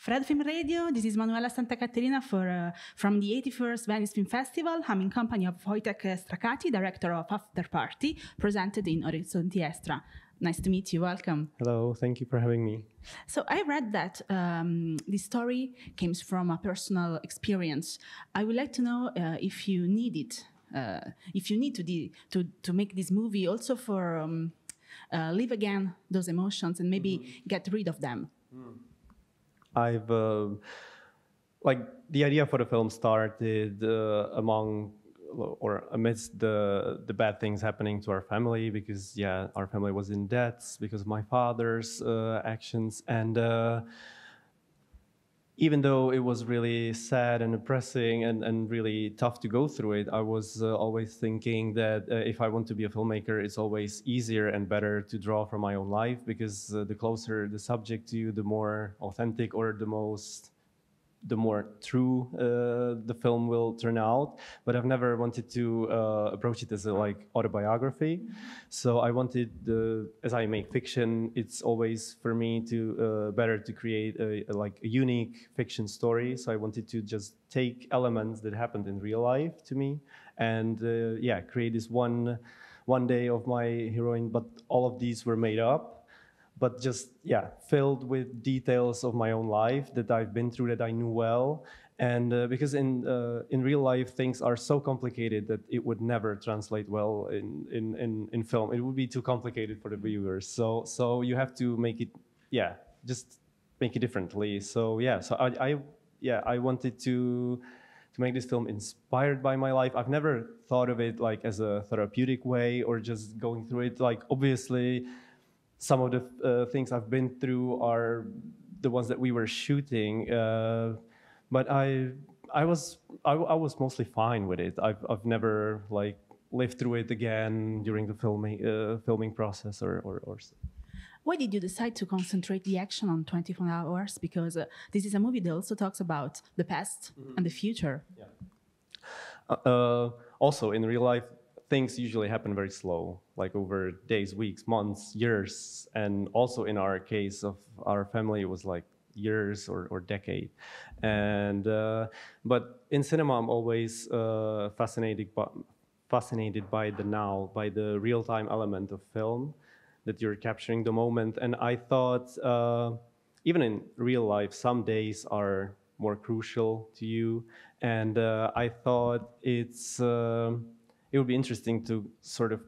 Fred Film Radio, this is Manuela Santa Caterina for, uh, from the 81st Venice Film Festival. I'm in company of Vojtěch Strakatý, director of After Party, presented in Orizzonti Extra. Nice to meet you. Welcome. Hello. Thank you for having me. So I read that um, this story comes from a personal experience. I would like to know uh, if you need it, uh, if you need to, to to make this movie also for um, uh, live again those emotions and maybe mm -hmm. get rid of them. Mm. I've uh, like the idea for the film started uh, among or amidst the the bad things happening to our family because yeah our family was in debts because of my father's uh, actions. And uh, even though it was really sad and depressing and, and really tough to go through it, I was uh, always thinking that uh, if I want to be a filmmaker, it's always easier and better to draw from my own life because uh, the closer the subject to you, the more authentic or the most the more true uh, the film will turn out. But I've never wanted to uh, approach it as a like autobiography. So I wanted, the, as I make fiction, it's always for me to uh, better to create a, a, like a unique fiction story. So I wanted to just take elements that happened in real life to me, and uh, yeah, create this one one day of my heroine. But all of these were made up but just yeah filled with details of my own life that I've been through that I knew well and uh, because in uh, in real life things are so complicated that it would never translate well in, in, in, in film it would be too complicated for the viewers so so you have to make it yeah just make it differently so yeah so I, I yeah I wanted to to make this film inspired by my life. I've never thought of it like as a therapeutic way or just going through it. Like obviously, some of the uh, things I've been through are the ones that we were shooting. Uh, but I, I was, I, I, was mostly fine with it. I've, I've never like lived through it again during the filming, uh, filming process or, or, or, Why did you decide to concentrate the action on 24 hours? Because uh, this is a movie that also talks about the past mm -hmm. and the future. Yeah. Uh, uh, also, in real life, things usually happen very slow, like over days, weeks, months, years. And also in our case of our family, it was like years or, or decade. And uh, but in cinema, I'm always uh, fascinated by, fascinated by the now, by the real time element of film, that you're capturing the moment. And I thought, uh, even in real life, some days are more crucial to you. And uh, I thought it's uh, it would be interesting to sort of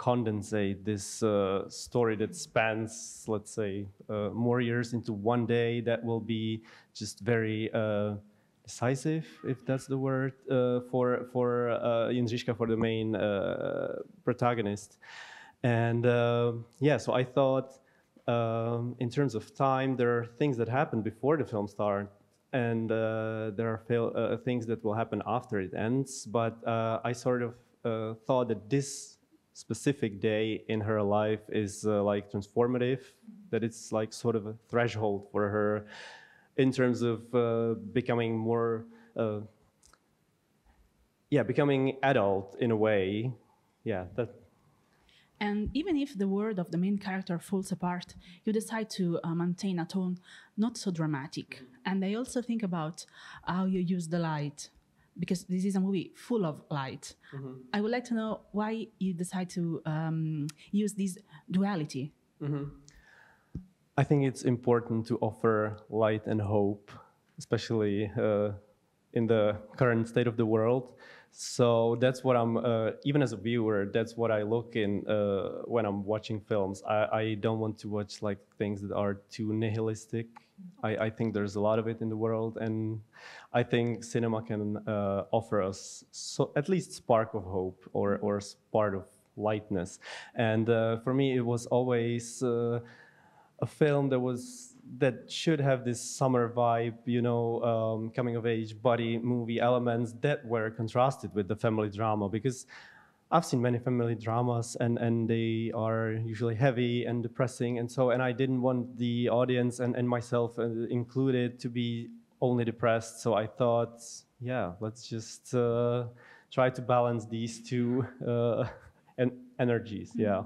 condensate this uh, story that spans, let's say, uh, more years into one day that will be just very uh, decisive, if that's the word, uh, for for uh, for the main uh, protagonist. And uh, yeah, so I thought, um, in terms of time, there are things that happen before the film starts and there are things that will happen after it ends. But I sort of uh, thought that this specific day in her life is uh, like transformative, that it's like sort of a threshold for her in terms of uh, becoming more, uh, yeah, becoming adult in a way. Yeah, that. And even if the world of the main character falls apart, you decide to uh, maintain a tone not so dramatic. And I also think about how you use the light because this is a movie full of light. Mm-hmm. I would like to know why you decide to um, use this duality. Mm-hmm. I think it's important to offer light and hope, especially uh, in the current state of the world. So that's what I'm, uh, even as a viewer, that's what I look in uh, when I'm watching films. I, I, don't want to watch like things that are too nihilistic. I, I, think there's a lot of it in the world, and I think cinema can uh, offer us so at least spark of hope or or spark of lightness. And uh, for me, it was always uh, a film that was that should have this summer vibe, you know, um, coming of age buddy movie elements that were contrasted with the family drama because I've seen many family dramas and, and they are usually heavy and depressing and so and I didn't want the audience and, and myself uh, included to be only depressed so I thought yeah let's just uh, try to balance these two uh, en energies yeah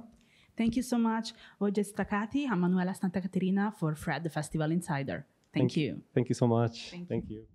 Thank you so much, Vojtěch Strakatý and Manuela Santa Caterina for Fred, the Festival Insider. Thank, you. Thank you so much. Thank you. Thank you.